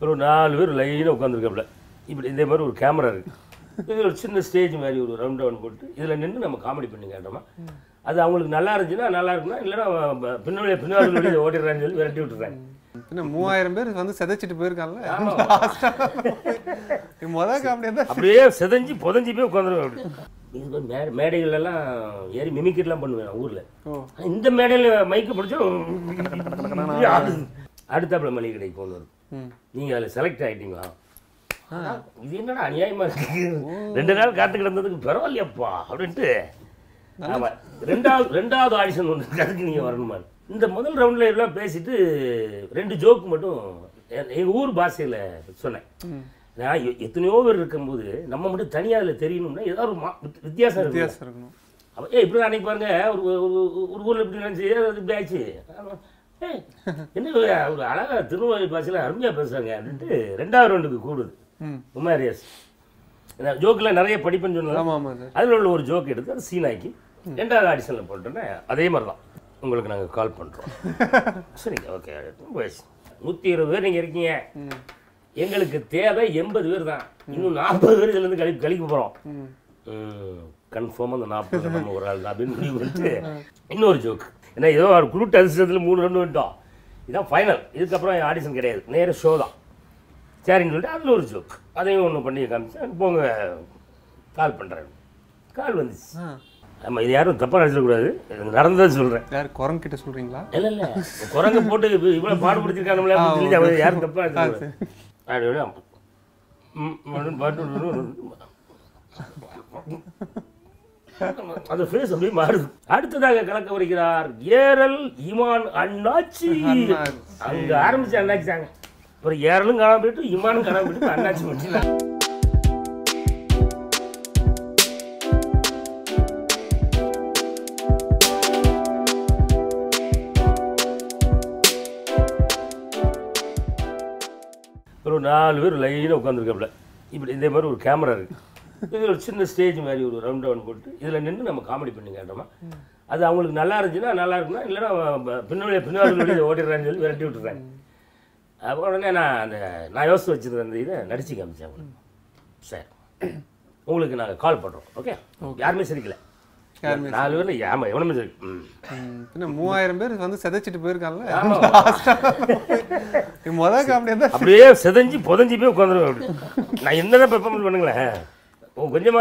ஒரு நாலு பேர் லைனாக உட்காந்துருக்காப்புல இப்படி இதே மாதிரி ஒரு கேமரா இருக்கு இது ஒரு சின்ன ஸ்டேஜ் மாதிரி ஒரு ரவுண்ட் ரவுண்ட் போட்டு இதில் நின்று நம்ம காமெடி பண்ணி கேட்டோமா அது அவங்களுக்கு நல்லா இருந்துச்சுன்னா நல்லா இருக்குன்னா இல்லைன்னா பின்னாடி பின்னாடி ஓட்டிடுறான்னு சொல்லி விரட்டி விட்டுறாங்க மூவாயிரம் பேர் வந்து செதைச்சிட்டு போயிருக்கான்ல ஆமா. முத காமெடியா தான் அப்படியே செதஞ்சு புதஞ்சு போய் உட்காந்துருவேன் இது மே மேடைகள் எல்லாம் ஏறி மிமிக்ரிலாம் பண்ணுவேன் ஊரில் இந்த மேடையில் மைக்கு பிடிச்சா அடுத்தாப்புல மளிகை கடைக்கு போகணும் நீங்கள் அதில் செலக்ட் ஆகிட்டீங்களா இது என்னடா அநியாயமா இருக்கு? ரெண்டு நாள் காத்து கிடந்ததுக்கு பரவாயில்லையப்பா அப்படின்ட்டு. ஆமா ரெண்டாவது ரெண்டாவது ஆடிஷன் ஒன்று. அதுக்கு நீங்கள் வரணுமா? இந்த முதல் ரவுண்டில் எல்லாம் பேசிட்டு ரெண்டு ஜோக்கு மட்டும் எ- எங்க ஊர் பாஷையில் சொன்னேன். நான் எத்தனையோ பேர் இருக்கும்போது நம்ம மட்டும் தனியாக அதில் தெரியணும்னா ஏதாவது ஒரு வித்தியாசம் வித்தியாசம் இருக்கணும். அப்ப ஏய் இப்படி அன்னைக்கு பாருங்க ஒரு ஒரு- ஊரில் இப்படி நினச்சி அது இப்படி ஆச்சு. என்ன ஒரு ஒரு அழகா திருநெல்வேலி பாஷையில் அருமையாக பேசுறாங்க. அப்படின்ட்டு ரெண்டாவது ரவுண்டுக்கு கூடுது. உமாரியஸ் ஜோக்கில் நிறைய படிப்புன்னு சார் அதில் உள்ள ஒரு ஜோக் எடுத்து அது சீனாக்கி ரெண்டாவது ஆடிஷனில் போட்டோன்னே அதே மாதிரி தான் உங்களுக்கு நாங்கள் கால் பண்ணுறோம் சரிங்க ஓகே வயசு நூற்றி இருபது பேர் நீங்கள் இருக்கீங்க. எங்களுக்கு தேவை எண்பது பேர் தான். இன்னும் நாற்பது பேர் இதுலேருந்து கழி கழிக்க போகிறோம் கன்ஃபார்மாக அந்த நாற்பது நம்ம ஒரு ஆள் அப்படின்னு முடிவு பண்ணிட்டு இன்னொரு ஜோக் ஏன்னா ஏதோ ஒரு குரூட் அதிர்ஷ்டத்தில் மூணு ரெண்டு விட்டோம். இதான் ஃபைனல் இதுக்கப்புறம் ஆடிஷன் கிடையாது. நேர ஷோ தான். சரின்னு சொல்லிட்டு அதில் ஒரு ஜோக் அதையும் ஒன்று பண்ணி காமிச்சேன் போங்க கால் பண்ணுறேன் கால் வந்துச்சு. ஆ. ஆமாம் இது யாரும் தப்பாக நினச்சிடக்கூடாது. நடந்ததை சொல்கிறேன் யார் குரங்கு கிட்ட சொல்றீங்களா? இல்லை இல்லை. குரங்கு போட்டு இவ்வளோ பாடுபடுத்திருக்காங்களே. அவர் யாரும் தப்பாக நினச்சிடக்கூடாது. அப்படின்னு பாட்டு அந்த ஃபேஸ் அப்படியே மாறுது. அடுத்ததாக கலக்க வருகிறார் ஏரல் இமான் அண்ணாச்சி. அங்க ஆரம்பிச்சு அண்ணாச்சி தாங்க. அப்புறம் ஏரலும் காணாம போயிட்டு இமானும் காணாம போயிட்டு அண்ணாச்சி முடிச்சுல ஒரு நாலு பேர் லைனாக உட்காந்துருக்காப்புல இப்படி இதே மாதிரி ஒரு கேமரா இருக்கு. இது ஒரு சின்ன ஸ்டேஜ் மாதிரி ஒரு ரவுண்ட் ரவுண்ட் போட்டு இதில் நின்று நம்ம காமெடி பண்ணி கேட்டோமா அது அவங்களுக்கு நல்லா இருந்துச்சுன்னா நல்லா இருக்குன்னா இல்லைன்னா பின்னாடி பின்னாடி ஓட்டிடுறான்னு சொல்லி விரட்டி விட்டுறாங்க அப்போ உடனே நான் அந்த நான் யோசிச்சு வச்சிருந்த அந்த இதை நடிச்சு காமிச்சேன் அவங்களுக்கு. சரி. உங்களுக்கு நாங்கள் கால் பண்ணுறோம் ஓகே. யாருமே சிரிக்கல. யாருமே நாலு பேர் ஆமாம் எவனுமே சரி பின்ன மூவாயிரம் பேர் வந்து செதைச்சிட்டு போயிருக்கான்ல ஆமா. முத காமெடியா தான். அப்படியே செதஞ்சு புதஞ்சு போய் உட்காந்துருவேன் அப்படி. நான் என்னதான் பெர்ஃபார்மன்ஸ் பண்ணுங்களேன்? ஓ கொஞ்சமா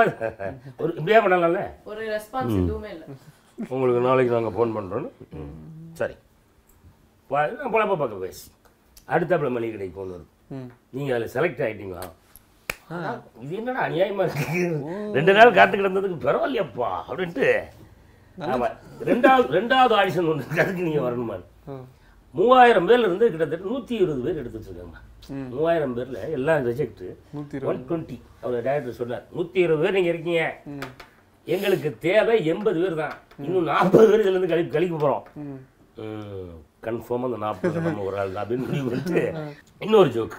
ஒரு இப்படியா பண்ணலாம்ல? ஒரு ரெஸ்பான்ஸ் எதுவுமே இல்ல. உங்களுக்கு நாளைக்கு நாங்கள் ஃபோன் பண்ணுறோன்னு சரி. பொழப்ப பார்க்க பேசி அடுத்தாப்புல மளிகை கடைக்கு ஃபோன் வரும். நீங்கள் அதில் செலக்ட் ஆகிட்டீங்களா இது என்னடா அநியாயமா இருக்கு? ரெண்டு நாள் காத்து கிடந்ததுக்கு பரவாயில்லையப்பா அப்படின்ட்டு. ஆமாம் ரெண்டாவது ரெண்டாவது ஆடிஷன் ஒன்று. அதுக்கு நீங்கள் வரணுமா மூவாயிரம் பேர்ல இருந்து கிட்டத்தட்ட நூற்றி இருபது பேர் எடுத்து வச்சிருக்காங்க ம். மூவாயிரம் பேர்ல எல்லாம் ரிஜெக்ட் ஒன் டுவெண்ட்டி அவர் டேரக்டர் சொன்னார். நூற்றி இருபது பேர் நீங்கள் இருக்கீங்க. எங்களுக்கு தேவை எண்பது பேர் தான். இன்னும் நாற்பது பேர் இதுலேருந்து கழி கழிக்க போகிறோம் கன்ஃபார்மாக அந்த நாற்பது நம்ம ஒரு ஆள் அப்படின்னு முடிவு பண்ணிட்டு இன்னொரு ஜோக்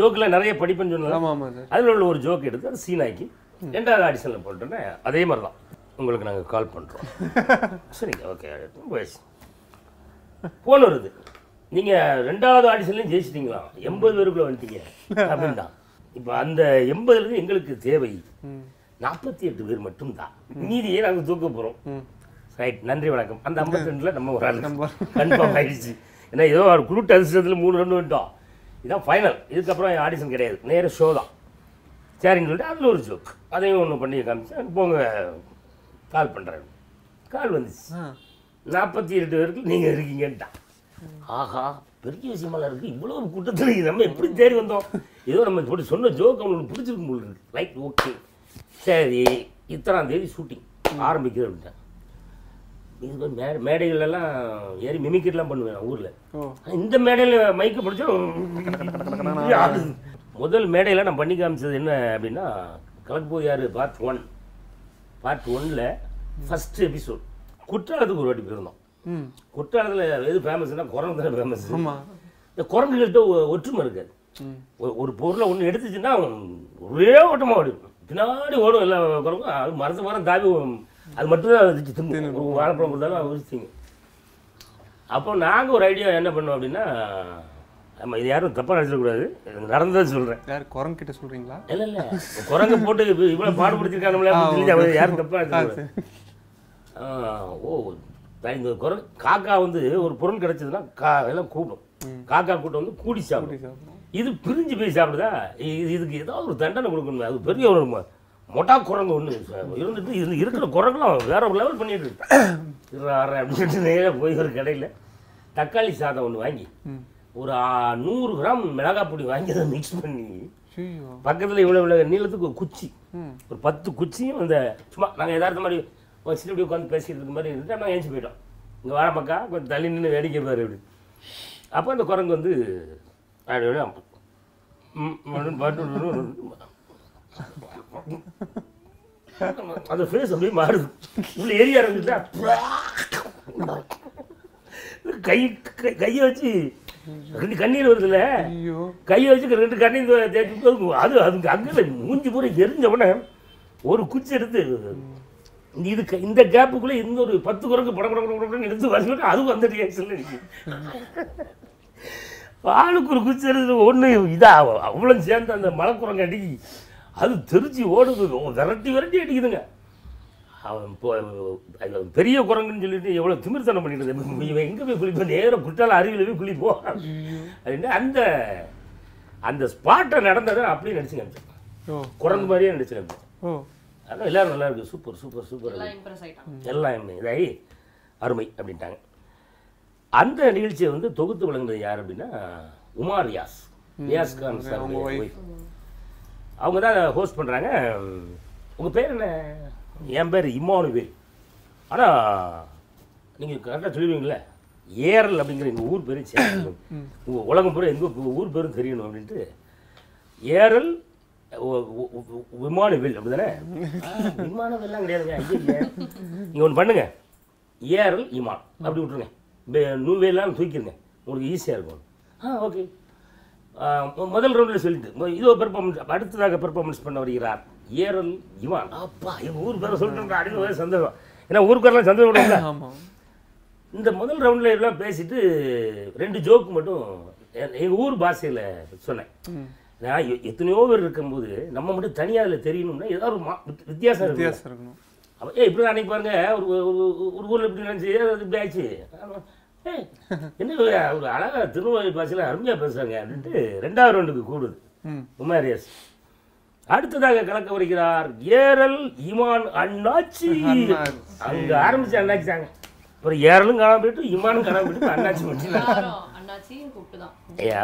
ஜோக்கில் நிறைய படிப்புன்னு சார். அதில் உள்ள ஒரு ஜோக் எடுத்து அது சீனாக்கி ரெண்டாவது ஆடிஷனில் போட்டோன்னே அதே மாதிரி தான். உங்களுக்கு நாங்கள் கால் பண்ணுறோம் சரிங்க ஓகே வயசு ஃபோன் வருது நீங்கள் ரெண்டாவது ஆடிஷன்லையும் ஜெயிச்சிட்டீங்களா? எண்பது பேருக்குள்ளே வந்துட்டீங்க. அப்படின்னு. தான் இப்போ அந்த எண்பதுலேருந்து எங்களுக்கு தேவை. நாற்பத்தி எட்டு பேர் மட்டும்தான். மீதியே நாங்கள் தூக்க போகிறோம் ரைட். நன்றி வணக்கம். அந்த ஐம்பத்தி ரெண்டில் நம்ம ஒரு ஆள் கன்ஃபார்ம் ஆயிடுச்சு. ஏன்னா ஏதோ ஒரு குரூட் அதிர்ஷ்டத்தில் மூணு ரெண்டு விட்டோம் இதான் ஃபைனல் இதுக்கப்புறம் ஆடிஷன் கிடையாது. நேர ஷோ தான். சரின்னு சொல்லிட்டு அதில் ஒரு ஜோக் அதையும் ஒன்று பண்ணி காமிச்சேன் போங்க. கால் பண்ணுறேன் கால் வந்துச்சு. நாற்பத்தி எட்டு பேருக்கு நீங்கள் இருக்கீங்கன்ட்டான். ஆஹா பெரிய விஷயமெல்லாம் இருக்குது இவ்வளோ கூட்டத்தில் நம்ம எப்படி தேடி வந்தோம்? ஏதோ நம்ம இப்படி சொன்ன ஜோக் அவங்களுக்கு பிடிச்சிருக்கும் போல இருக்கு. ரைட் ஓகே சரி இத்தனாம் தேதி ஷூட்டிங் ஆரம்பிக்குது அப்படின்ட்டான் இது மே மேடைகள்லாம் ஏறி மிமிக்ரிலாம் பண்ணுவேன் ஊரில். இந்த மேடையில் மைக்கு பிடிச்சா ஆடுது. முதல் மேடையில் நான் பண்ணி காமிச்சது என்ன அப்படின்னா கலக்கும்போது யார்? பார்ட் ஒன் பார்ட் ஒன்னில் ஃபஸ்ட் எபிசோட் குற்றாலத்துக்கு ஒரு வாட்டி போயிருந்தோம். குற்றாலத்தில் எது ஃபேமஸ்னா குரங்கு தானே ஃபேமஸ் இந்த குரங்குகள்கிட்ட ஒ- ஒற்றுமை இருக்காது ஒரு பொருளை ஒன்று எடுத்துச்சுன்னா ஒரே ஓட்டமாக ஓடும் பின்னாடி ஓடும் எல்லா குரங்கும். அது மரத்து மரம் தாவி. அது மட்டும்தான் வச்சு திங்கும் ஒரு வாழைப்பழம் கொடுத்தாலும் திங்கும் அப்போ நாங்கள் ஒரு ஐடியா என்ன பண்ணோம் அப்படின்னா ஆமாம் இது யாரும் தப்பாக நினச்சிடக்கூடாது. நடந்ததை சொல்கிறேன் யார் குரங்கு கிட்ட சொல்றீங்களா? இல்லை இல்லை. குரங்கு போட்டு இவ்வளோ பாடுபடுத்திருக்காங்களே யாரும் தப்பாக நினச்சிடக்கூடாது. ஆ, ஓ இந்த குரங்கு காக்கா வந்து ஒரு பொருள் கிடைச்சதுன்னா கா எல்லாம் கூடும் காக்கா கூட்டம் வந்து கூடி சாப்பிடும். இது பிரிஞ்சு போய் சாப்பிடுதா? இது இதுக்கு ஏதாவது ஒரு தண்டனை கொடுக்கணும். அது பெரிய ஒரு மொட்டா குரங்கு ஒன்று இருந்துட்டு இது இருக்கிற குரங்குலாம் வேற ஒரு லெவல் பண்ணிட்டு இருக்கு. இருறேன் அப்படின்னு சொல்லிட்டு நேரா போய் ஒரு கடையில் தக்காளி சாதம் ஒன்று வாங்கி ஒரு நூறு கிராம் மிளகாய் பொடி வாங்கி அதை மிக்ஸ் பண்ணி பக்கத்தில் இவ்வளோ இவ்வளோ நீளத்துக்கு ஒரு குச்சி. ஒரு பத்து குச்சியும் இந்த சும்மா நாங்கள் எதார்த்த மாதிரி வச்சுட்டு இப்படி உட்காந்து பேசிட்டு இருக்க மாதிரி இருந்துட்டு நாங்கள் ஏஞ்சி போயிட்டோம். இங்கே வர மக்கா கொஞ்சம் தள்ளி நின்று வேடிக்கை பாரு அப்படி அப்போ அந்த குரங்கு வந்து அப்படி அப்படியே அந்த ஃபேஸ் அப்படியே மாறுது. உள்ள ஏரியா ஆரம்பிச்சுட்டா கை கை- கையை வச்சு ரெண்டு கண்ணீர் வருதுல்ல? கையை வச்சு ரெண்டு கண்ணீர் தேய்ச்சி அது அதுக்கு அங்கே மூஞ்சி பூரா எரிஞ்ச உடனே ஒரு குச்சி எடுத்து இந்த இது க- இந்த கேப்புக்குள்ளே இந்த ஒரு பத்து குரங்கு பட பட பட படன்னு எடுத்து வந்துட்டு அதுவும் அந்த ரியாக்ஷனில் இருக்கு ஆளுக்கு ஒரு குச்சி ஒன்று இதா அவ்வளோ சேர்ந்து அந்த மலைக்குரங்கு அடிக்கி அது தெரிச்சு ஓடுது. விரட்டி விரட்டி அடிக்குதுங்க. அவன் பெரிய குரங்குன்னு சொல்லிட்டு எவ்வளோ திமிர்த்தனம் பண்ணிட்டு இவன் எங்கே போய் குளிப்போம் நேராக குற்றால அருவியில் போய் குளிப்போம் அப்படின்னு அந்த அந்த ஸ்பாட்டை நடந்ததை அப்படியே நடிச்சு காமிச்சேன். குரங்கு மாதிரியே நடிச்சு காமிச்சேன். அதான் எல்லாரும் நல்லா இருக்கு. சூப்பர் சூப்பர் சூப்பர் எல்லாம் இதாகி அருமை அப்படின்ட்டாங்க. அந்த நிகழ்ச்சியை வந்து தொகுத்து வழங்குனது யார் அப்படின்னா உமா ரியாஸ். ரியாஸ் கான் சார் அவங்க தான் ஹோஸ்ட் பண்ணுறாங்க உங்கள் பேர் என்ன? என் பேர் இம்மானுவேல் ஆனால் நீங்கள் கரெக்டாக சொல்லுவீங்களே ஏரல் அப்படிங்கிற எங்கள் ஊர் பேர் உங்கள் உலகம் பூரா எங்கள் ஊர் பேரும் தெரியணும் அப்படின்ட்டு ஏரல் ஒ- ஒ- ஒ- விமானவில் அப்படி தானே விமானவெல்லாம் கிடையாதுங்க ஐயா நீங்கள் ஒன்று பண்ணுங்க. ஏரல் இமான். அப்படி விட்ருங்க நூவேலாம் தூக்கிடுங்க உங்களுக்கு ஈஸியாக இருக்கும். ஆ ஓகே முதல் ரவுண்டில் சொல்லிட்டு இதோ பெர்ஃபார்மன்ஸ் அடுத்ததாக பெர்ஃபார்மன்ஸ் பண்ண வருகிறார். ஏரல் இமான். அப்பா எங்கள் ஊர் பேரை சொல்லிட்டு ஒரே சந்தோஷம் ஏன்னா ஊருக்காரெல்லாம் சந்தோஷம் இந்த முதல் ரவுண்டில் எல்லாம் பேசிட்டு ரெண்டு ஜோக்கு மட்டும் எங்கள் ஊர் பாஷையில் சொன்னேன். எ- எத்தனையோ பேர் இருக்கும்போது நம்ம மட்டும் தனியாக அதில் தெரியணும்னா ஏதாவது ஒரு மா- வித்- வித்தியாசம் வித்தியாசம் இருக்கணும். அப்போ ஏ இப்படி அன்னைக்கு பாருங்க. ஒரு ஒரு ஒரு ஊரில் இப்படி நினச்சி அது இப்படி ஆச்சு என்ன ஒரு அழகா திருநெல்வேலி பாஷையில் அருமையாக பேசுகிறாங்க அப்படின்ட்டு ரெண்டாவது ரவுண்டுக்கு கூடுது. உமாரியாஸ் அடுத்ததாக கலக்க வருகிறார் ஏரல் இமான் அண்ணாச்சி. அங்க ஆரம்பிச்சு அண்ணாச்சி தாங்க அப்புறம் ஏரலும் காணாம போயிட்டு இமானும் காணாம போயிட்டு அண்ணாச்சி மட்டும். கூப்பிட்டு தான்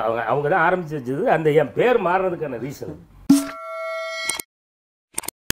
அவங்க அவங்க தான் ஆரம்பிச்சு வச்சது. அந்த என் பேர் மாறுறதுக்கான ரீசன்